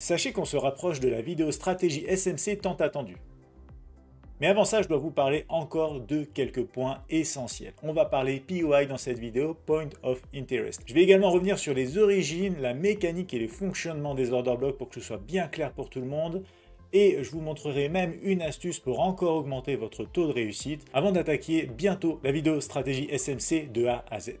Sachez qu'on se rapproche de la vidéo stratégie SMC tant attendue. Mais avant ça, je dois vous parler encore de quelques points essentiels. On va parler POI dans cette vidéo, Point of Interest. Je vais également revenir sur les origines, la mécanique et les fonctionnements des order blocks pour que ce soit bien clair pour tout le monde. Et je vous montrerai même une astuce pour encore augmenter votre taux de réussite avant d'attaquer bientôt la vidéo stratégie SMC de A à Z.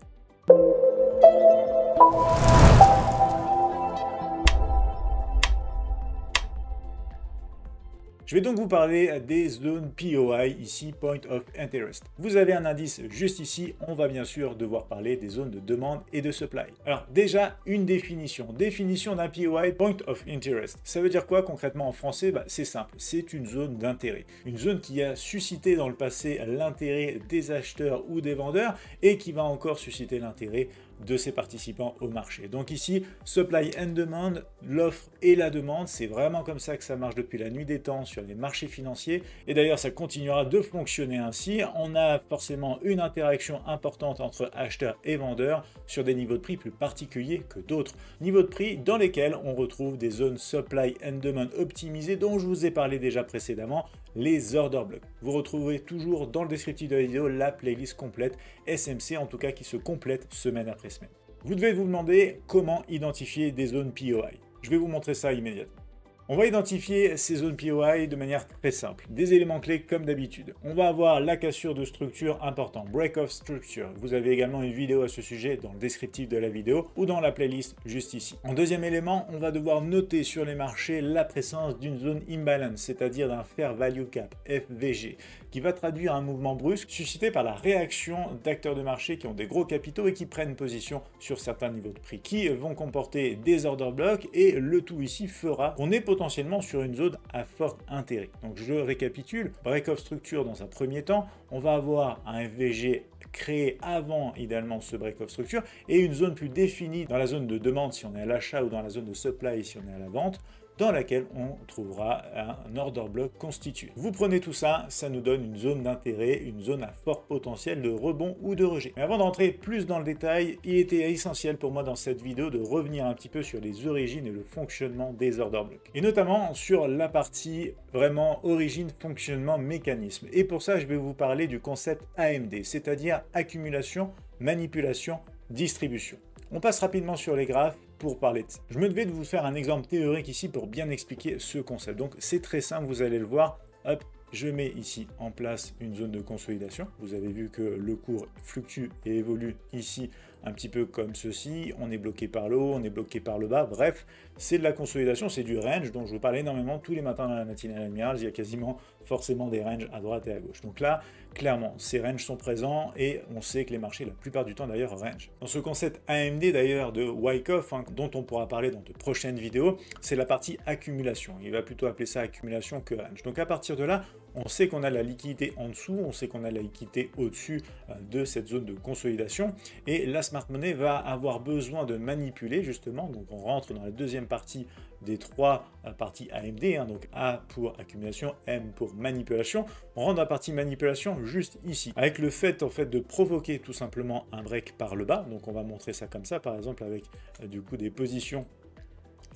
Je vais donc vous parler des zones POI, ici Point of Interest. Vous avez un indice juste ici, on va bien sûr devoir parler des zones de demande et de supply. Alors déjà, une définition. Définition d'un POI, Point of Interest. Ça veut dire quoi concrètement en français? Bah, C'est simple, c'est une zone d'intérêt. Une zone qui a suscité dans le passé l'intérêt des acheteurs ou des vendeurs et qui va encore susciter l'intérêt de ses participants au marché. Donc ici, supply and demand, l'offre et la demande, c'est vraiment comme ça que ça marche depuis la nuit des temps sur les marchés financiers. Et d'ailleurs, ça continuera de fonctionner ainsi. On a forcément une interaction importante entre acheteurs et vendeurs sur des niveaux de prix plus particuliers que d'autres. Niveaux de prix dans lesquels on retrouve des zones supply and demand optimisées dont je vous ai parlé déjà précédemment, les order blocks. Vous retrouverez toujours dans le descriptif de la vidéo la playlist complète SMC, en tout cas qui se complète semaine après semaine. Vous devez vous demander comment identifier des zones POI. Je vais vous montrer ça immédiatement. On va identifier ces zones POI de manière très simple. Des éléments clés comme d'habitude. On va avoir la cassure de structure important, break of structure. Vous avez également une vidéo à ce sujet dans le descriptif de la vidéo ou dans la playlist juste ici. En deuxième élément, on va devoir noter sur les marchés la présence d'une zone imbalance, c'est-à-dire d'un fair value cap, FVG, qui va traduire un mouvement brusque suscité par la réaction d'acteurs de marché qui ont des gros capitaux et qui prennent position sur certains niveaux de prix, qui vont comporter des order blocks et le tout ici fera qu'on est potentiellement sur une zone à fort intérêt. Donc je récapitule, break-off structure dans un premier temps, on va avoir un FVG créé avant idéalement ce break-off structure et une zone plus définie dans la zone de demande si on est à l'achat ou dans la zone de supply si on est à la vente dans laquelle on trouvera un order block constitué. Vous prenez tout ça, ça nous donne une zone d'intérêt, une zone à fort potentiel de rebond ou de rejet. Mais avant d'entrer plus dans le détail, il était essentiel pour moi dans cette vidéo de revenir un petit peu sur les origines et le fonctionnement des order blocks. Et notamment sur la partie vraiment origine, fonctionnement, mécanisme. Et pour ça, je vais vous parler du concept AMD, c'est-à-dire accumulation, manipulation, distribution. On passe rapidement sur les graphes parler de ça. Je me devais de vous faire un exemple théorique ici pour bien expliquer ce concept. Donc c'est très simple, vous allez le voir. Hop, je mets ici en place une zone de consolidation. Vous avez vu que le cours fluctue et évolue ici un petit peu comme ceci. On est bloqué par le haut, on est bloqué par le bas. Bref, c'est de la consolidation, c'est du range dont je vous parle énormément tous les matins dans la matinée à Il y a quasiment forcément des ranges à droite et à gauche. Donc là, clairement, ces ranges sont présents et on sait que les marchés, la plupart du temps d'ailleurs, range. Dans ce concept AMD d'ailleurs de Wyckoff, hein, dont on pourra parler dans de prochaines vidéos, c'est la partie accumulation. Il va plutôt appeler ça accumulation que range. Donc à partir de là, on sait qu'on a la liquidité en dessous, on sait qu'on a la liquidité au-dessus euh, de cette zone de consolidation et la smart money va avoir besoin de manipuler justement, donc on rentre dans la deuxième partie des trois euh, parties AMD, hein, donc A pour accumulation, M pour manipulation. On rentre dans la partie manipulation juste ici, avec le fait en fait de provoquer tout simplement un break par le bas. Donc on va montrer ça comme ça, par exemple avec euh, du coup des positions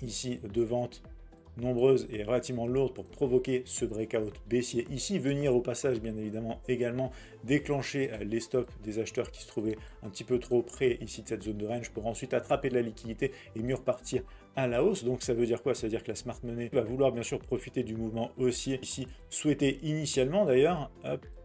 ici de vente nombreuses et relativement lourdes pour provoquer ce breakout baissier. Ici, venir au passage bien évidemment également déclencher euh, les stops des acheteurs qui se trouvaient un petit peu trop près ici de cette zone de range pour ensuite attraper de la liquidité et mieux repartir à la hausse. Donc ça veut dire quoi? Ça veut dire que la smart money va vouloir bien sûr profiter du mouvement haussier. Ici, souhaité initialement d'ailleurs,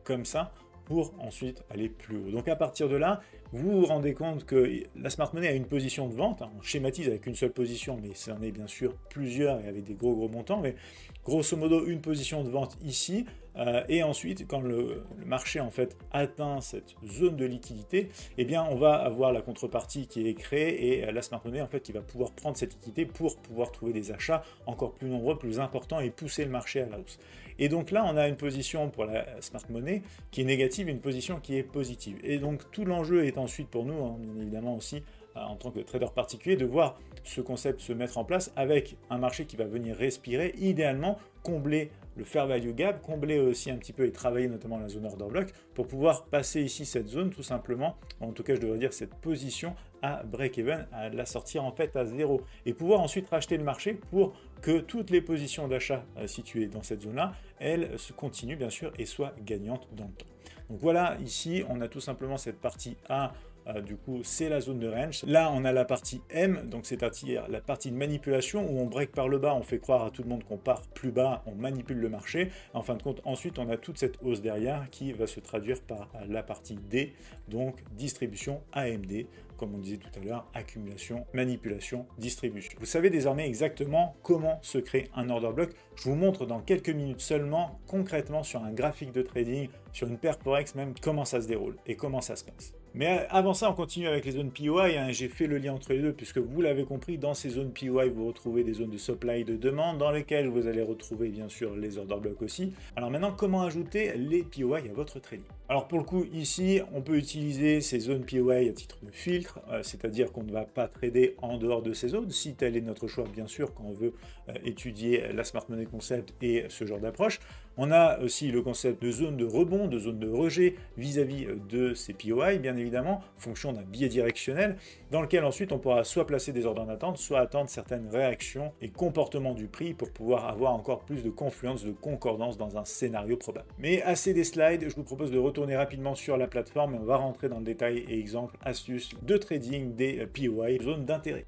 comme ça, pour ensuite aller plus haut. Donc à partir de là, vous vous rendez compte que la smart money a une position de vente, hein. on schématise avec une seule position, mais ça en est bien sûr plusieurs et avec des gros gros montants, grosso modo une position de vente ici, euh, et ensuite quand le, marché en fait atteint cette zone de liquidité, eh bien on va avoir la contrepartie qui est créée et la smart money en fait qui va pouvoir prendre cette liquidité pour pouvoir trouver des achats encore plus nombreux, plus importants et pousser le marché à la hausse. Et donc là on a une position pour la smart money qui est négative, une position qui est positive. Et donc tout l'enjeu est ensuite pour nous, hein, évidemment aussi, euh, en tant que trader particulier, de voir ce concept se mettre en place avec un marché qui va venir respirer, idéalement combler le fair value gap, combler aussi un petit peu et travailler notamment la zone order block pour pouvoir passer ici cette zone tout simplement, en tout cas je devrais dire cette position à break-even, à la sortir en fait à zéro et pouvoir ensuite racheter le marché pour que toutes les positions d'achat situées dans cette zone-là, elles se continuent bien sûr et soient gagnantes dans le temps. Donc voilà, ici, on a tout simplement cette partie A euh, du coup, c'est la zone de range. Là, on a la partie M, donc c'est-à-dire la partie de manipulation où on break par le bas, on fait croire à tout le monde qu'on part plus bas, on manipule le marché. En fin de compte, ensuite, on a toute cette hausse derrière qui va se traduire par la partie D, donc distribution AMD, comme on disait tout à l'heure, accumulation, manipulation, distribution. Vous savez désormais exactement comment se crée un order block. Je vous montre dans quelques minutes seulement, concrètement sur un graphique de trading, sur une paire Forex même, comment ça se déroule et comment ça se passe. Mais avant ça, on continue avec les zones POI. Hein. J'ai fait le lien entre les deux puisque vous l'avez compris, dans ces zones POI, vous retrouvez des zones de supply de demande dans lesquelles vous allez retrouver bien sûr les order blocks aussi. Alors maintenant, comment ajouter les POI à votre trading? Alors pour le coup, ici, on peut utiliser ces zones POI à titre de filtre, euh, c'est-à-dire qu'on ne va pas trader en dehors de ces zones, si tel est notre choix bien sûr quand on veut euh, étudier la smart money concept et ce genre d'approche. On a aussi le concept de zone de rebond, de zone de rejet vis-à-vis -vis de ces POI, bien évidemment fonction d'un biais directionnel, dans lequel ensuite on pourra soit placer des ordres d'attente, soit attendre certaines réactions et comportements du prix pour pouvoir avoir encore plus de confluence, de concordance dans un scénario probable. Mais assez des slides, je vous propose de retourner rapidement sur la plateforme et on va rentrer dans le détail et exemple, astuces de trading des POI, zone d'intérêt.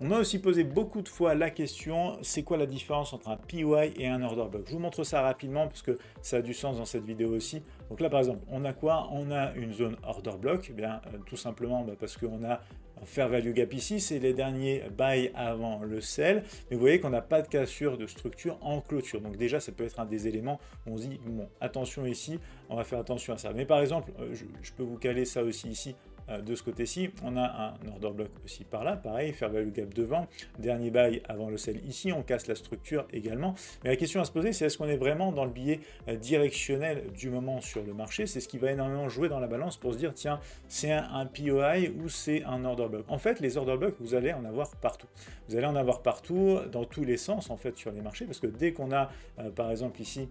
On m'a aussi posé beaucoup de fois la question, c'est quoi la différence entre un PY et un order block Je vous montre ça rapidement parce que ça a du sens dans cette vidéo aussi. Donc là par exemple, on a quoi? On a une zone order block, eh bien euh, tout simplement bah, parce qu'on a fair value gap ici, c'est les derniers buy avant le sell, mais vous voyez qu'on n'a pas de cassure de structure en clôture. Donc déjà, ça peut être un des éléments où on se dit, bon, attention ici, on va faire attention à ça. Mais par exemple, euh, je peux vous caler ça aussi ici de ce côté-ci. On a un order block aussi par là, pareil, faire value gap devant, dernier bail avant le sell ici, on casse la structure également. Mais la question à se poser, c'est est-ce qu'on est vraiment dans le biais euh, directionnel du moment sur le marché? C'est ce qui va énormément jouer dans la balance pour se dire, tiens, c'est un, POI ou c'est un order block? En fait, les order blocks, vous allez en avoir partout. Vous allez en avoir partout, dans tous les sens, en fait, sur les marchés, parce que dès qu'on a, euh, par exemple, ici,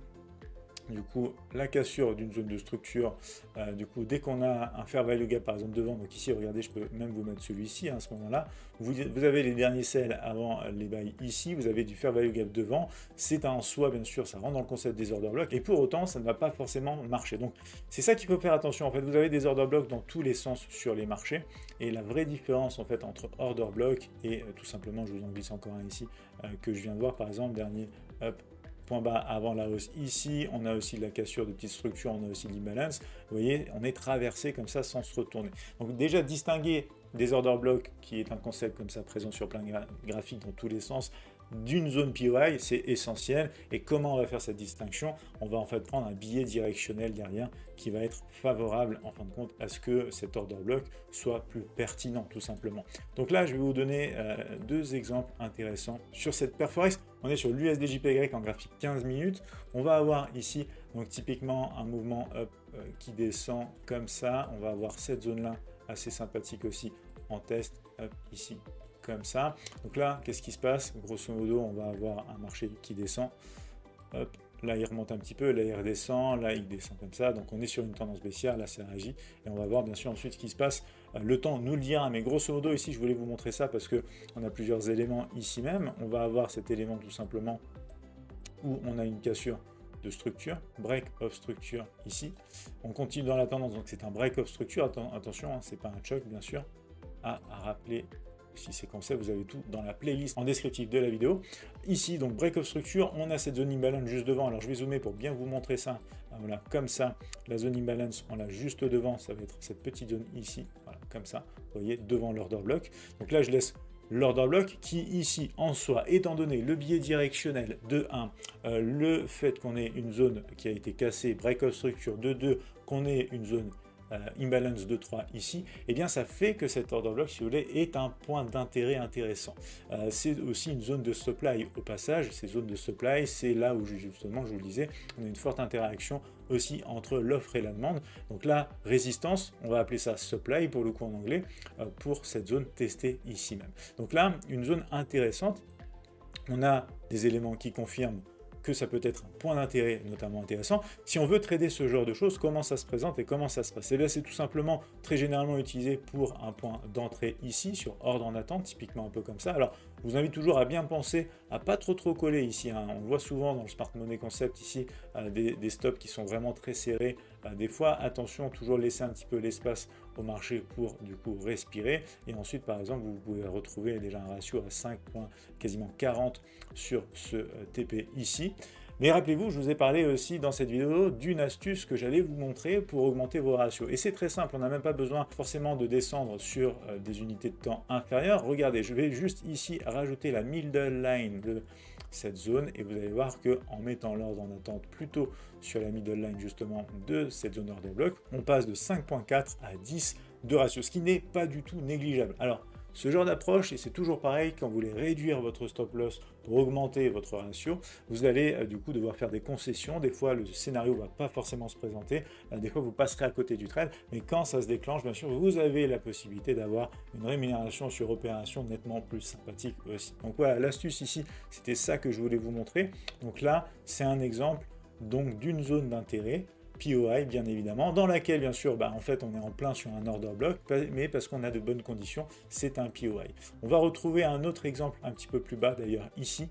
du coup la cassure d'une zone de structure, euh, du coup dès qu'on a un fair value gap par exemple devant, donc ici regardez je peux même vous mettre celui-ci hein, à ce moment-là, vous, avez les derniers sels avant les bails ici, vous avez du fair value gap devant, c'est un soi bien sûr, ça rentre dans le concept des order blocks, et pour autant ça ne va pas forcément marcher. Donc c'est ça qu'il faut faire attention, en fait. Vous avez des order blocks dans tous les sens sur les marchés, et la vraie différence en fait entre order block et euh, tout simplement, je vous en glisse encore un ici, euh, que je viens de voir par exemple, dernier up bas avant la hausse ici, on a aussi la cassure de petites structures, on a aussi l'imbalance. Vous voyez, on est traversé comme ça sans se retourner. Donc déjà distinguer des order blocks, qui est un concept comme ça présent sur plein graphique dans tous les sens, d'une zone POI, c'est essentiel. Et comment on va faire cette distinction? On va en fait prendre un billet directionnel derrière qui va être favorable en fin de compte à ce que cet order block soit plus pertinent tout simplement. Donc là, je vais vous donner euh, deux exemples intéressants sur cette performance. On est sur l'USDJPY en graphique 15 minutes. On va avoir ici donc typiquement un mouvement up euh, qui descend comme ça. On va avoir cette zone là assez sympathique aussi en test up ici comme ça. Donc là, qu'est-ce qui se passe? Grosso modo, on va avoir un marché qui descend. Hop, là, il remonte un petit peu, là, il redescend, là, il descend comme ça. Donc on est sur une tendance baissière, là, ça réagit. Et on va voir bien sûr ensuite ce qui se passe. Euh, le temps nous le dira, mais grosso modo, ici, je voulais vous montrer ça parce que on a plusieurs éléments ici même. On va avoir cet élément tout simplement où on a une cassure de structure, break of structure ici. On continue dans la tendance, donc c'est un break of structure. attention, hein, c'est pas un choc, bien sûr, à rappeler si c'est comme ça, vous avez tout dans la playlist en descriptif de la vidéo. Ici, donc break of structure, on a cette zone imbalance juste devant. Alors je vais zoomer pour bien vous montrer ça. Ah, voilà, comme ça, la zone imbalance, on l'a juste devant. Ça va être cette petite zone ici, voilà, comme ça. Vous voyez, devant l'order block. Donc là, je laisse l'order block qui ici en soi, étant donné le biais directionnel de 1, euh, le fait qu'on ait une zone qui a été cassée, break of structure de 2, qu'on ait une zone imbalance de 3 ici, eh bien ça fait que cet order block, si vous voulez, est un point d'intérêt intéressant. Euh, c'est aussi une zone de supply au passage. Ces zones de supply, c'est là où justement, je vous le disais, on a une forte interaction aussi entre l'offre et la demande. Donc là, résistance, on va appeler ça supply pour le coup en anglais, euh, pour cette zone testée ici même. Donc là, une zone intéressante. On a des éléments qui confirment que ça peut être un point d'intérêt notamment intéressant. Si on veut trader ce genre de choses, comment ça se présente et comment ça se passe? Eh bien c'est tout simplement très généralement utilisé pour un point d'entrée ici sur ordre en attente, typiquement un peu comme ça. Alors je vous invite toujours à bien penser à pas trop trop coller ici. Hein. On voit souvent dans le Smart Money Concept ici euh, des, stops qui sont vraiment très serrés. Euh, des fois, attention, toujours laisser un petit peu l'espace au marché pour du coup respirer. Et ensuite, par exemple, vous pouvez retrouver déjà un ratio à 5 points, quasiment 40 sur ce euh, TP ici. Mais rappelez-vous, je vous ai parlé aussi dans cette vidéo d'une astuce que j'allais vous montrer pour augmenter vos ratios. Et c'est très simple, on n'a même pas besoin forcément de descendre sur euh, des unités de temps inférieures. Regardez, je vais juste ici rajouter la middle line de cette zone et vous allez voir que en mettant l'ordre en attente plutôt sur la middle line justement de cette zone order block, on passe de 5.4 à 10 de ratio, ce qui n'est pas du tout négligeable. Alors, ce genre d'approche, et c'est toujours pareil, quand vous voulez réduire votre stop loss pour augmenter votre ratio, vous allez euh, du coup devoir faire des concessions. Des fois, le scénario ne va pas forcément se présenter. Euh, des fois, vous passerez à côté du trade. Mais quand ça se déclenche, bien sûr, vous avez la possibilité d'avoir une rémunération sur opération nettement plus sympathique aussi. Donc voilà, l'astuce ici, c'était ça que je voulais vous montrer. Donc là, c'est un exemple d'une zone d'intérêt POI bien évidemment, dans laquelle bien sûr bah, en fait on est en plein sur un order block, mais parce qu'on a de bonnes conditions, c'est un POI. On va retrouver un autre exemple un petit peu plus bas d'ailleurs ici,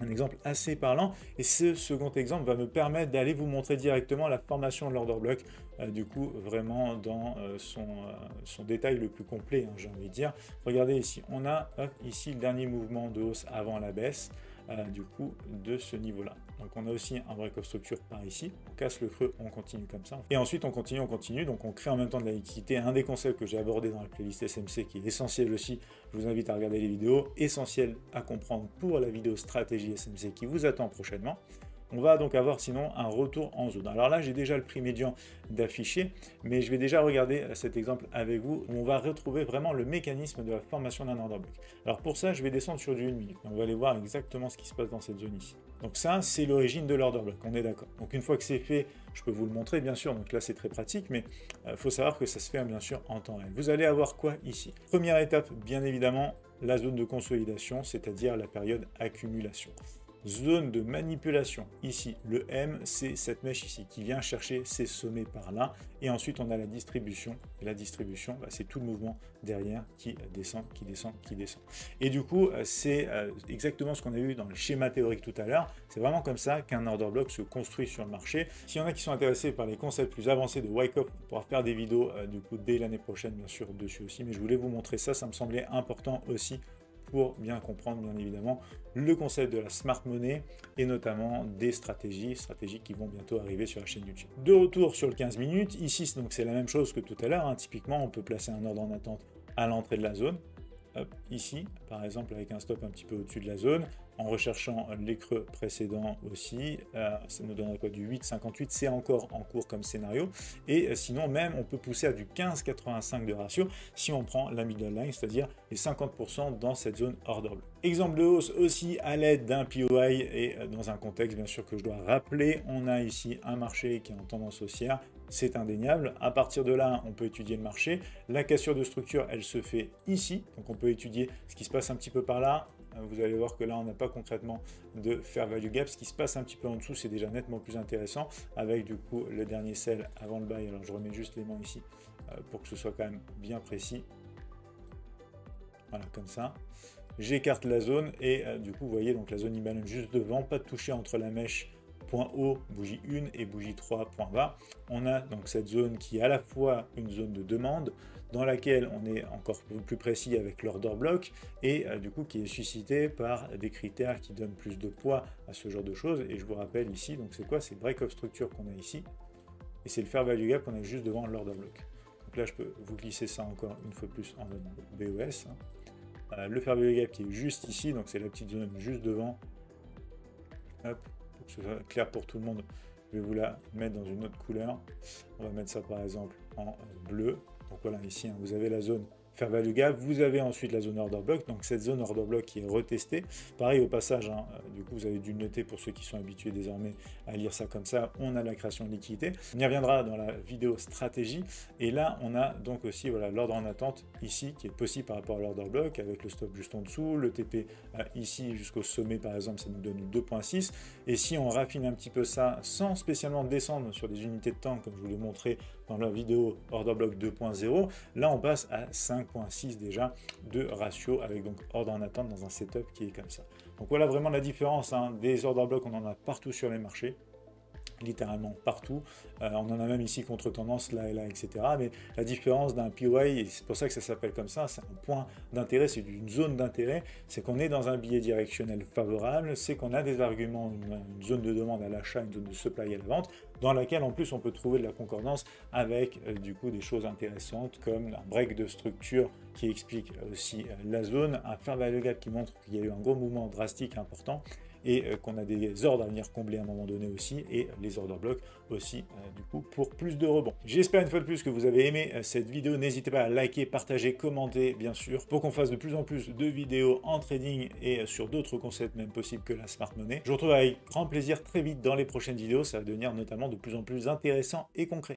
un exemple assez parlant et ce second exemple va me permettre d'aller vous montrer directement la formation de l'order block euh, du coup vraiment dans euh, son, euh, son, détail le plus complet hein, j'ai envie de dire. Regardez ici on a ici le dernier mouvement de hausse avant la baisse du coup de ce niveau là donc on a aussi un break of structure par ici, on casse le creux, on continue comme ça. Et ensuite on continue, on continue, donc on crée en même temps de la liquidité. Un des concepts que j'ai abordé dans la playlist SMC qui est essentiel aussi, je vous invite à regarder les vidéos, essentiel à comprendre pour la vidéo stratégie SMC qui vous attend prochainement. On va donc avoir sinon un retour en zone. Alors là, j'ai déjà le prix médian d'afficher, mais je vais déjà regarder cet exemple avec vous où on va retrouver vraiment le mécanisme de la formation d'un order block. Alors pour ça, je vais descendre sur du 1 minute. On va aller voir exactement ce qui se passe dans cette zone ici. Donc ça, c'est l'origine de l'order block, on est d'accord. Donc une fois que c'est fait, je peux vous le montrer bien sûr, donc là c'est très pratique, mais il euh, faut savoir que ça se fait bien sûr en temps réel. Vous allez avoir quoi ici? Première étape, bien évidemment, la zone de consolidation, c'est-à-dire la période accumulation zone de manipulation. Ici, le M, c'est cette mèche ici qui vient chercher ces sommets par là. Et ensuite, on a la distribution. La distribution, bah, c'est tout le mouvement derrière qui descend, qui descend, qui descend. Et du coup, euh, c'est euh, exactement ce qu'on a vu dans le schéma théorique tout à l'heure. C'est vraiment comme ça qu'un order block se construit sur le marché. S'il y en a qui sont intéressés par les concepts plus avancés de Wyckoff, on pourra faire des vidéos euh, du coup dès l'année prochaine, bien sûr, dessus aussi. Mais je voulais vous montrer ça, ça me semblait important aussi pour bien comprendre bien évidemment le concept de la smart money et notamment des stratégies, stratégies qui vont bientôt arriver sur la chaîne YouTube. De retour sur le 15 minutes, ici c'est la même chose que tout à l'heure, hein. typiquement on peut placer un ordre en attente à l'entrée de la zone, ici, par exemple avec un stop un petit peu au-dessus de la zone, en recherchant les creux précédents aussi, euh, ça nous donnerait quoi du 8,58, c'est encore en cours comme scénario, et euh, sinon même on peut pousser à du 15,85 de ratio si on prend la middle line, c'est-à-dire les 50% dans cette zone order block. Exemple de hausse aussi à l'aide d'un POI et euh, dans un contexte bien sûr que je dois rappeler, on a ici un marché qui est en tendance haussière, c'est indéniable. À partir de là, on peut étudier le marché. La cassure de structure, elle se fait ici, donc on peut étudier ce qui se passe un petit peu par là, euh, vous allez voir que là, on n'a pas concrètement de fair value gap. Ce qui se passe un petit peu en dessous, c'est déjà nettement plus intéressant avec du coup le dernier sell avant le buy. Alors, je remets juste les mains ici euh, pour que ce soit quand même bien précis. Voilà, comme ça. J'écarte la zone et euh, du coup, vous voyez donc la zone imbalance juste devant, pas de toucher entre la mèche point haut, bougie 1 et bougie 3, point bas. On a donc cette zone qui est à la fois une zone de demande, dans laquelle on est encore plus précis avec l'order block, et euh, du coup qui est suscité par des critères qui donnent plus de poids à ce genre de choses. Et je vous rappelle ici, donc c'est quoi? C'est break of structure qu'on a ici, et c'est le fair value gap qu'on a juste devant l'order block. Donc là, je peux vous glisser ça encore une fois plus en BOS. Hein. Euh, le fair value gap qui est juste ici, donc c'est la petite zone juste devant. Pour clair pour tout le monde, je vais vous la mettre dans une autre couleur. On va mettre ça par exemple en bleu. Donc voilà, ici, hein, vous avez la zone gap. Vous avez ensuite la zone order block, donc cette zone order block qui est retestée. Pareil au passage, hein, du coup vous avez dû noter pour ceux qui sont habitués désormais à lire ça comme ça, on a la création de liquidité. On y reviendra dans la vidéo stratégie. Et là, on a donc aussi voilà l'ordre en attente ici qui est possible par rapport à l'order block avec le stop juste en dessous, le TP euh, ici jusqu'au sommet par exemple, ça nous donne 2.6. Et si on raffine un petit peu ça sans spécialement descendre sur des unités de temps comme je vous l'ai montré dans la vidéo order block 2.0, là on passe à 5.6 déjà de ratio avec donc ordre en attente dans un setup qui est comme ça. Donc voilà vraiment la différence hein, des order blocks, on en a partout sur les marchés littéralement partout. Euh, on en a même ici contre tendance là et là, etc. Mais la différence d'un POI, c'est pour ça que ça s'appelle comme ça, c'est un point d'intérêt, c'est une zone d'intérêt, c'est qu'on est dans un billet directionnel favorable, c'est qu'on a des arguments, une, zone de demande à l'achat, une zone de supply à la vente, dans laquelle en plus on peut trouver de la concordance avec euh, du coup des choses intéressantes comme un break de structure qui explique aussi euh, la zone, un fair value gap qui montre qu'il y a eu un gros mouvement drastique important et euh, qu'on a des ordres à venir combler à un moment donné aussi, et les order blocks aussi, euh, du coup, pour plus de rebonds. J'espère une fois de plus que vous avez aimé euh, cette vidéo. N'hésitez pas à liker, partager, commenter, bien sûr, pour qu'on fasse de plus en plus de vidéos en trading et sur d'autres concepts même possibles que la smart money. Je vous retrouve avec grand plaisir très vite dans les prochaines vidéos. Ça va devenir notamment de plus en plus intéressant et concret.